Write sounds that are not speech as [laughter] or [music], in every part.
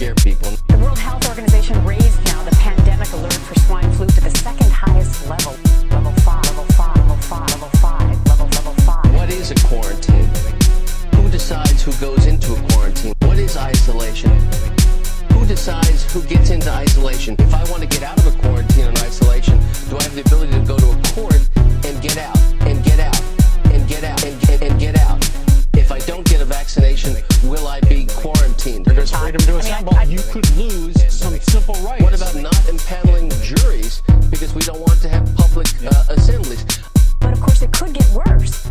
scare people. The World Health Organization raised now the pandemic alert for swine flu to the second highest level. Level 5, level 5, level 5, level 5, level, level 5. What is a quarantine? Who decides who goes into a quarantine? What is isolation? Who decides who gets into isolation? If I want to get out of a quarantine and isolation, do I have the ability to go to a court and get out and get out? them to assemble, I mean, you could lose some simple rights. What about not impaneling juries because we don't want to have public uh, assemblies? But of course, it could get worse.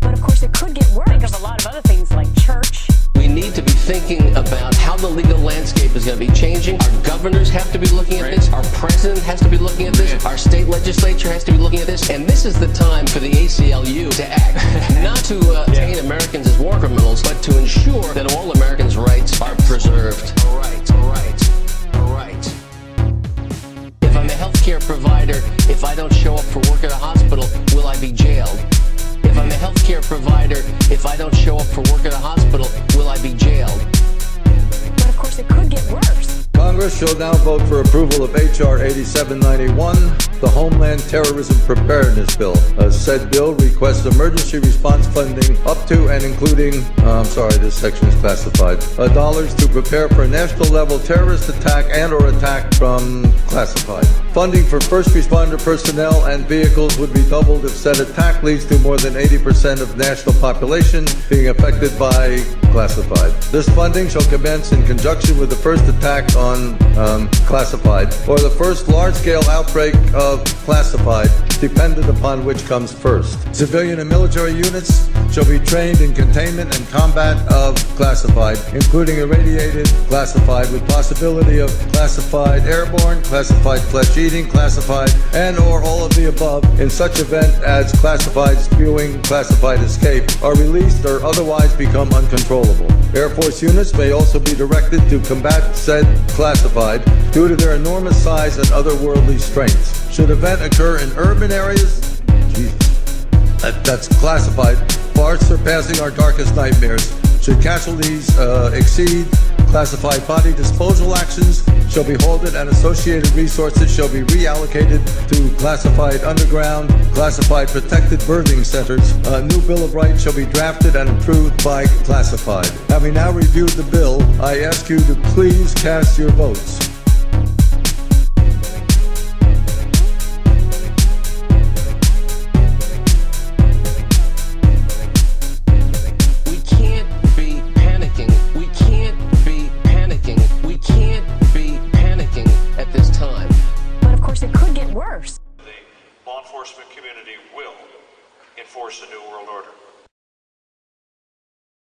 But of course, it could get worse. Think of a lot of other things like church. We need to be thinking about how the legal landscape is going to be changing. Our governors have to be looking at this. Our president has to be looking at this. Our state legislature has to be looking at this. And this is the time for the ACLU to act, [laughs] not to uh, yeah. Americans as war criminals, but to ensure that all Americans preserved. All right, all right, all right. If I'm a healthcare provider, if I don't show up for work at a hospital, will I be jailed? If I'm a healthcare provider, if I don't show up for work at a Congress shall now vote for approval of H.R. 8791, the Homeland Terrorism Preparedness Bill. Uh, said bill requests emergency response funding up to and including, uh, I'm sorry, this section is classified, uh, dollars to prepare for a national level terrorist attack and or attack from classified. Funding for first responder personnel and vehicles would be doubled if said attack leads to more than 80% of national population being affected by classified. This funding shall commence in conjunction with the first attack on um, classified or the first large-scale outbreak of classified, dependent upon which comes first. Civilian and military units shall be trained in containment and combat of classified, including irradiated classified with possibility of classified airborne, classified flesh eating, classified, and or all of the above in such event as classified spewing, classified escape are released or otherwise become uncontrollable. Air Force units may also be directed to combat said classified due to their enormous size and otherworldly strengths. Should event occur in urban areas, that, that's classified, far surpassing our darkest nightmares. Should casualties uh, exceed classified body disposal actions shall be halted and associated resources shall be reallocated to classified underground, classified protected birthing centers. A new Bill of Rights shall be drafted and approved by classified. Having now reviewed the bill, I ask you to please cast your votes. Enforcement community will enforce the New World Order.